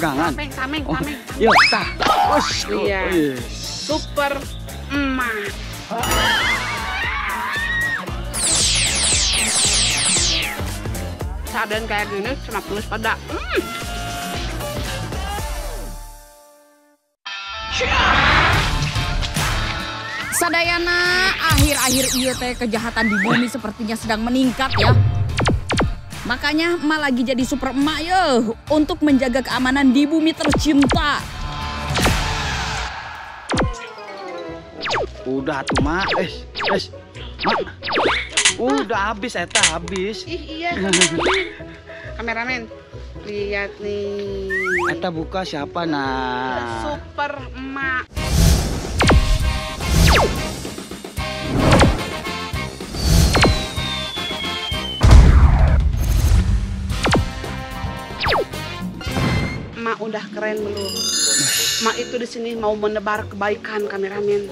pegangan. Tameng, tameng, Oh, tameng. iya, tah. Ush, Iya. wih. Super emak. Saden kayak gini cuma tulis pada. Hmm. Sadayana, akhir-akhir iya teh kejahatan di bumi sepertinya sedang meningkat ya. Makanya emak lagi jadi super emak ya untuk menjaga keamanan di bumi tercinta. Udah tuh, Mak. Eh, eh. Mak. Udah habis eta habis. Ih iya. Kameramen, lihat nih. Eta buka siapa nah? Super emak. Udah keren belum? Emak itu di sini mau menebar kebaikan kameramen.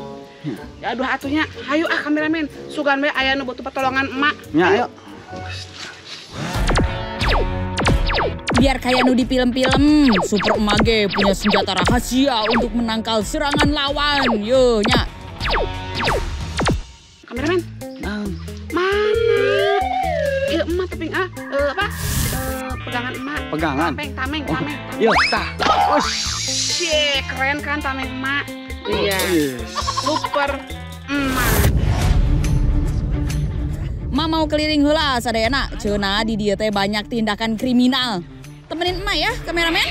Ya aduh atunya, hayu ah kameramen. Sugan we aya nu butuh pertolongan emak. Ya, ayo. Biar kayak nu di film-film, super emak ge punya senjata rahasia untuk menangkal serangan lawan. Yo, nya. Kameramen, Nah, mana? Iya emak tapi ah eh, apa? Pegangan emak. pegangan. Tameng, tameng, Oh, tameng. iya, tah. Ush. Cie, keren kan tameng emak? Iya. Wih. Super emak. Ma mau keliling heula sadayana. Ceuna di dia teh banyak tindakan kriminal. Temenin emak ya, kameramen.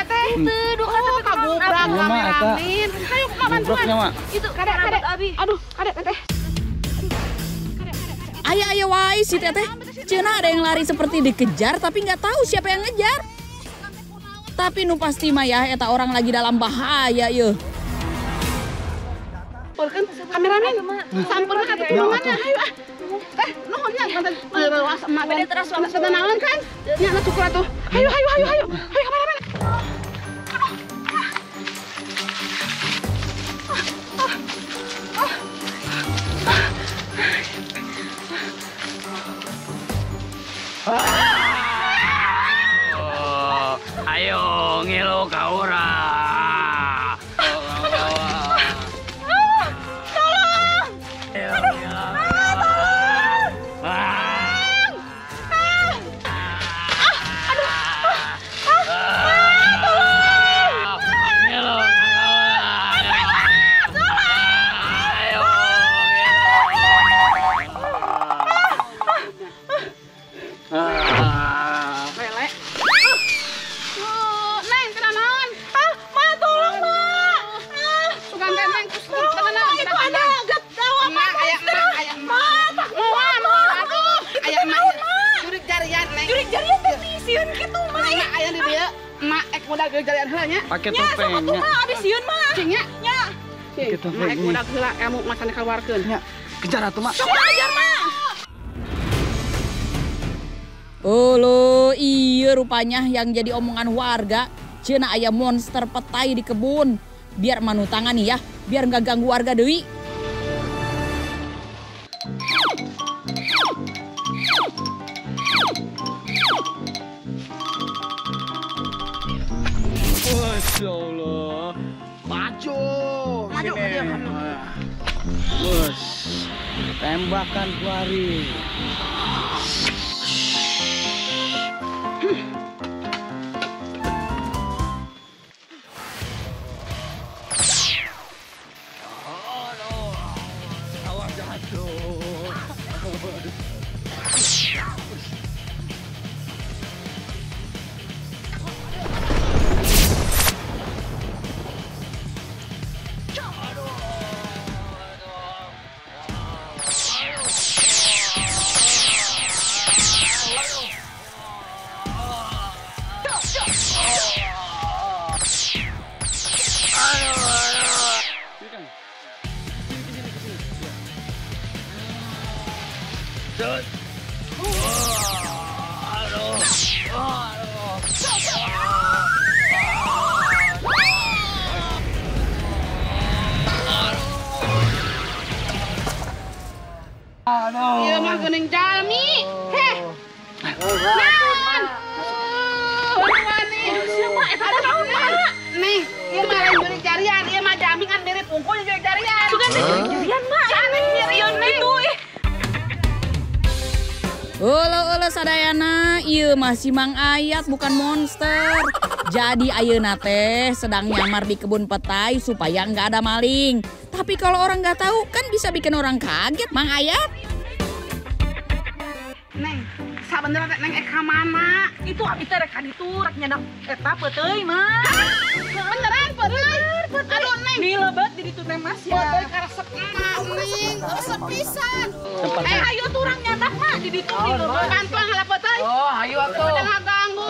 Ya teh. Itu, kan tapi kagubrak Iya, Mak, eta. kameramen. Hayu mak Gobloknya, bantuan. Mak. Itu Kadek, kadek. Abi. Aduh, kadek. Ayah ayah wai si teteh. Cina ada yang lari seperti dikejar tapi nggak tahu siapa yang ngejar. Tapi nu pasti mah ya eta orang lagi dalam bahaya ye. Pulkeun kameramen. Sampurna ka tulungannya. Hayu ah. Teh, nuhun nya kanten rewas emak Beda teras Kana naon kan? Nya na atuh. Hayu, hayu, hayu, hayu. Hayu kameramen. Ayo ngilu jarian teh sieun kitu, ma. Aya di dieu. Ma ek modal jarian heula nya. Pakai topengnya. Abi sieun ma. Cing nya. Nya. Cing, Pakai ma ek modal heula kamu makan keluarkeun. Ya, kejar atuh, Mak. Sok ajar, ma. Oh lo iya rupanya yang jadi omongan warga. Cina ayam monster petai di kebun. Biar manu tangani ya, biar nggak ganggu warga dewi. Bus, tembakan kuari. Maju, Ini. maju, Bos. Tembakan kuari. Iya mah geuning jalmi. Heh. Naon? Oh, sadayana, iya masih mang ayat bukan monster. Jadi ayeuna teh sedang nyamar di kebun petai supaya nggak ada maling. Tapi kalau orang nggak tahu kan bisa bikin orang kaget, mang ayat. Neng, sabenerna teh neng eka mana? Itu abis teh rek ditu rek nyadak eta peuteuy mah. Beneran, bener. Aduh, Neng. Di lebat di ditu teh mas ya. karesep emak, Neng. Karesep pisan. Eh ayo tuh orang nyadak mah di ditu di lebat. Bantuan halap teh. Oh, ayo atuh. Udah ngaganggu.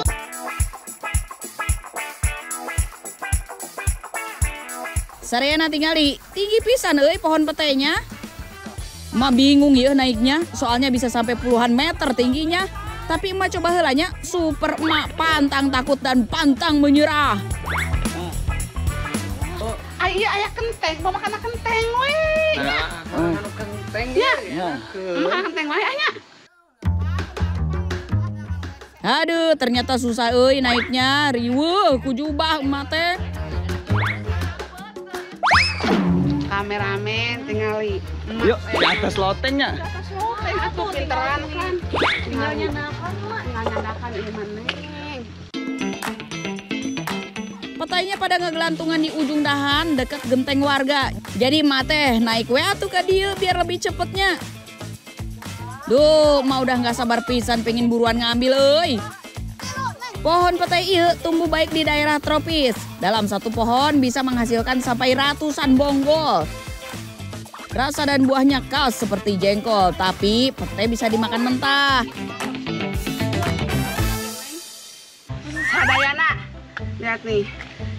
Sarena tinggali, tinggi pisan euy pohon petainya. Ma bingung ya naiknya, soalnya bisa sampai puluhan meter tingginya. Tapi emak coba helanya, super emak pantang takut dan pantang menyerah. Ay, iya ayah kenteng, mau makan kenteng we. Oh, Ya, ya. mau makan kenteng we ayah. Aduh, ternyata susah euy naiknya. Riweuh ku jubah emak teh. Kameramen tingali. Emak, Yuk, di atas lotengnya. atas loteng atuh pinteran kan. Tinggal nyadakan mak, tinggal nyadakan ieu mah Neng. Petainya pada ngegelantungan di ujung dahan deket genteng warga. Jadi emak teh naik we atuh ke dia biar lebih cepetnya. Duh, emak udah nggak sabar pisan pengen buruan ngambil euy. Pohon petai ieu tumbuh baik di daerah tropis. Dalam satu pohon bisa menghasilkan sampai ratusan bonggol. Rasa dan buahnya khas seperti jengkol, tapi petai bisa dimakan mentah. Sadayana, lihat nih,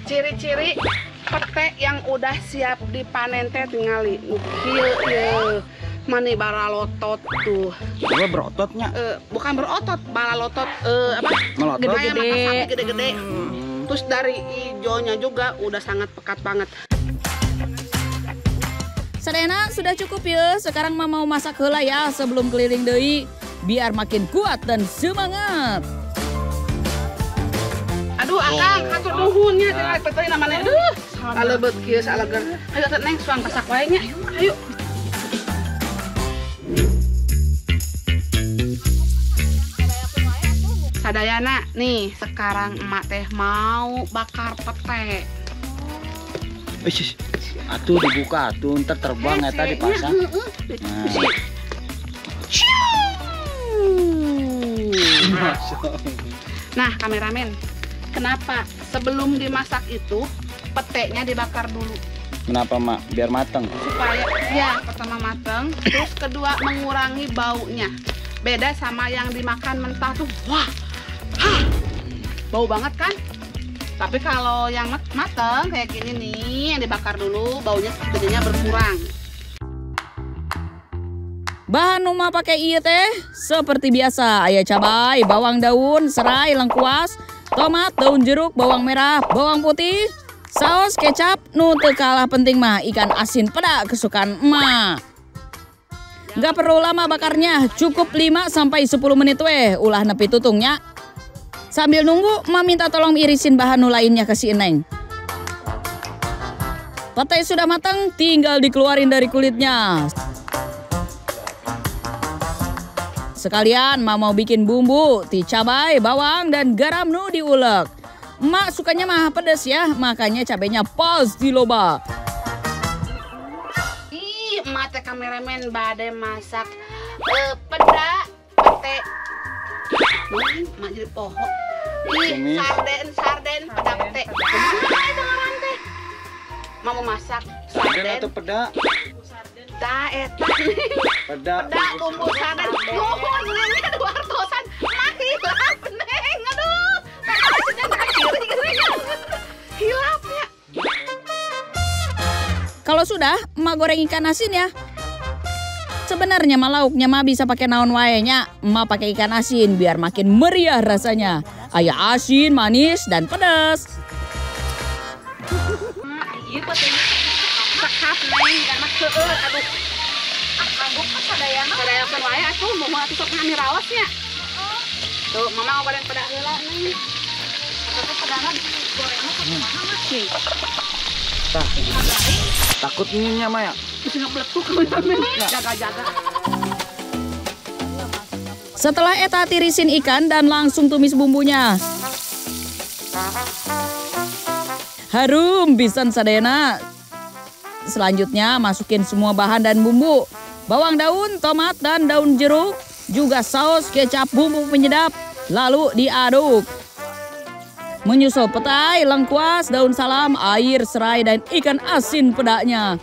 ciri-ciri pete yang udah siap dipanen teh tingali. Kieu mani baralotot tuh. Gua berototnya. Eh, bukan berotot, balalotot eh apa? Melotot. Gede mata Gede. sapi gede-gede. Terus dari hijaunya juga udah sangat pekat banget. Serena sudah cukup ya. Sekarang mah mau masak heula ya sebelum keliling deui biar makin kuat dan semangat. Aduh, Akang, hatur nuhunnya tinggal pete namanya. Aduh, kalebet kieu salager. Ayo Neng suang pasak wae nya. Ayo. Sadayana, nih sekarang emak teh mau bakar pete. Eh, sis. Atuh dibuka atuh ntar terbang eta dipasang. Nah. Nah, kameramen, kenapa sebelum dimasak itu petenya dibakar dulu Kenapa, Mak? Biar mateng. supaya ya pertama mateng, terus kedua mengurangi baunya. Beda sama yang dimakan mentah tuh, wah, hah, bau banget kan? Tapi kalau yang mat- mateng kayak gini nih, yang dibakar dulu, baunya jadinya berkurang. Bahan rumah pakai iya teh seperti biasa ayah cabai, bawang daun, serai, lengkuas, tomat, daun jeruk, bawang merah, bawang putih, saus, kecap, nu kalah penting mah ikan asin peda kesukaan emak. Nggak perlu lama bakarnya, cukup 5 sampai 10 menit weh ulah nepi tutungnya. Sambil nunggu, emak minta tolong irisin bahan lainnya ke si Eneng. Petai sudah matang, tinggal dikeluarin dari kulitnya. Sekalian ma mau bikin bumbu, ti cabai, bawang, dan garam nu diulek. Emak sukanya mah pedes ya, makanya cabainya pas di loba. Ih, teh kameramen bade masak eh, peda, pete. Nih, emak jadi poho. Ih, sarden, sarden, peda pete. Kumaha itu ngaran teh? Mau masak Sarden atau peda? Da eta. Peda. Peda bumbu sarden. Nuhun, ini ada wartosan. Emak hilap, Neng. Aduh. Hilapnya. Kalau sudah, emak goreng ikan asin ya. Sebenarnya mah lauknya mah bisa pakai naon wae nya. Emak pakai ikan asin biar makin meriah rasanya. Ayah asin, manis, dan pedas. Iya rawasnya. Tuh, mama mau balik pada Tah. Takut ya. Bisa ke mana Jaga-jaga. Setelah eta tirisin ikan dan langsung tumis bumbunya. Harum pisan sadena. Selanjutnya masukin semua bahan dan bumbu. Bawang daun, tomat, dan daun jeruk. Juga saus, kecap, bumbu penyedap. Lalu diaduk. Menyusul petai, lengkuas, daun salam, air, serai, dan ikan asin pedaknya.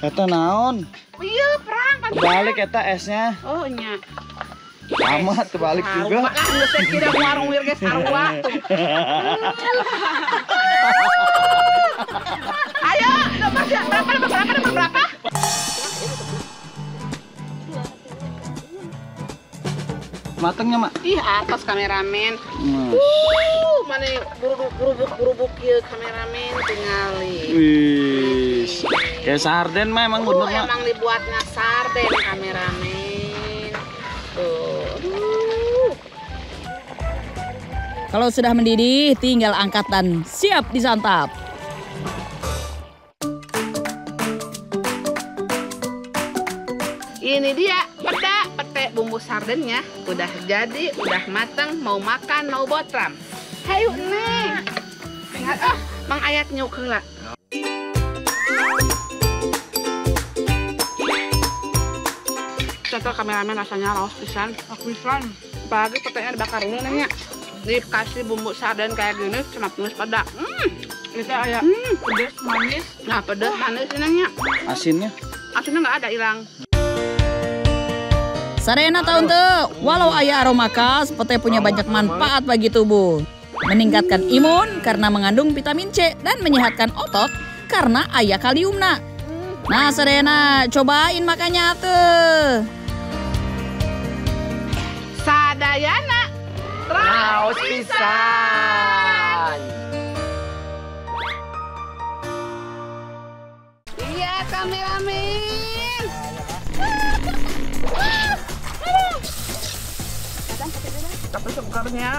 Eta naon? Iya, perang kan. Balik eta esnya. Oh, nya. Amat terbalik juga. Lah, teh kira warung wir geus sarua. Ayo, nomor berapa? Nomor Matengnya mak. Ih, atas kameramen. Hmm. Uh, mana burubuk burubuk burubuk ya kameramen tingali. Wis. Kayak sarden mah emang Uh, bener mak. emang dibuatnya sarden kameramen. Tuh. Uh. Kalau sudah mendidih, tinggal angkat dan siap disantap. Ini dia peda, pete bumbu sardennya udah jadi, udah matang, mau makan, mau botram. Hayu neng. Ingat ah, mang ayat nyuk heula. Contoh kameramen rasanya raos pisan. pisan. Apalagi petenya dibakar dulu nengnya. Dikasih bumbu sarden kayak gini cuma tumis peda. Hmm. Itu ayah. Hmm. Pedes, manis. Nah, pedes, manis ini nengnya. Asinnya. Asinnya nggak ada hilang. Sarena tahun tuh, walau ayah aroma khas, pete punya banyak manfaat bagi tubuh. Meningkatkan imun karena mengandung vitamin C dan menyehatkan otot karena ayah kaliumna. Nah Serena, cobain makanya tuh. Sadayana. Raos pisan. Tapi sebenarnya